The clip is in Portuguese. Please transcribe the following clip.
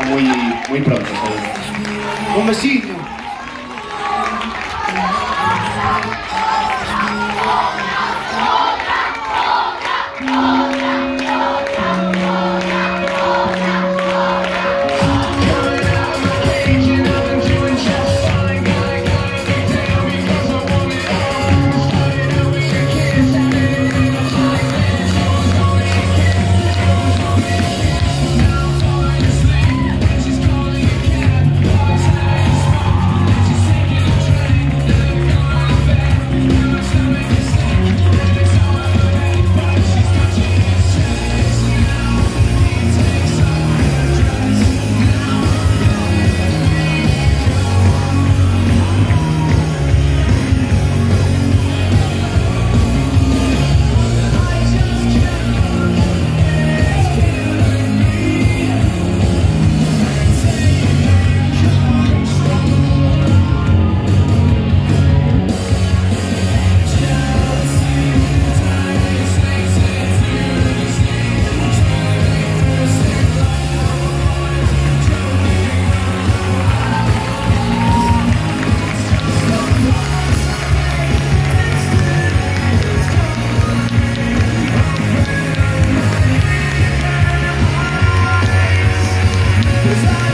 muy, muy pronto. Un besito. Cause I